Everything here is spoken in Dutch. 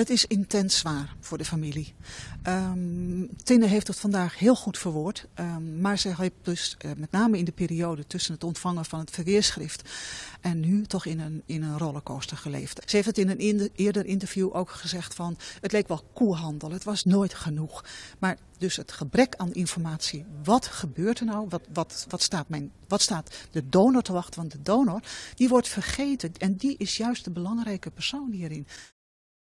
Het is intens zwaar voor de familie. Um, Tinne heeft het vandaag heel goed verwoord. Um, maar ze heeft dus eh, met name in de periode tussen het ontvangen van het verweerschrift en nu toch in een, in een rollercoaster geleefd. Ze heeft het in een eerder interview ook gezegd van het leek wel koehandel. Het was nooit genoeg. Maar dus het gebrek aan informatie. Wat gebeurt er nou? Wat, wat, wat, staat, mijn, wat staat de donor te wachten? Want de donor die wordt vergeten en die is juist de belangrijke persoon hierin.